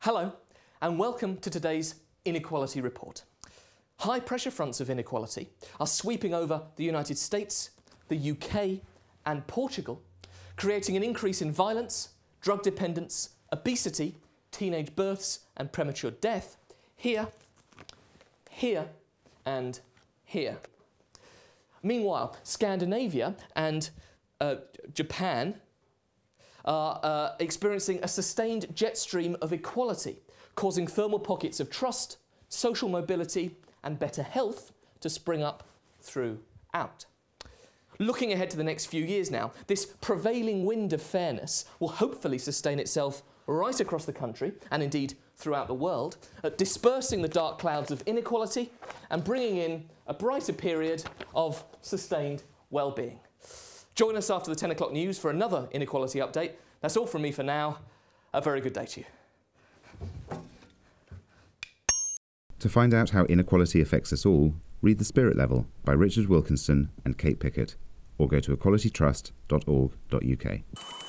Hello, and welcome to today's Inequality Report. High pressure fronts of inequality are sweeping over the United States, the UK, and Portugal, creating an increase in violence, drug dependence, obesity, teenage births, and premature death here, here, and here. Meanwhile, Scandinavia and uh, Japan are uh, experiencing a sustained jet stream of equality, causing thermal pockets of trust, social mobility, and better health to spring up throughout. Looking ahead to the next few years now, this prevailing wind of fairness will hopefully sustain itself right across the country and indeed throughout the world, uh, dispersing the dark clouds of inequality and bringing in a brighter period of sustained well-being. Join us after the 10 o'clock news for another inequality update. That's all from me for now. A very good day to you. To find out how inequality affects us all, read The Spirit Level by Richard Wilkinson and Kate Pickett, or go to equalitytrust.org.uk.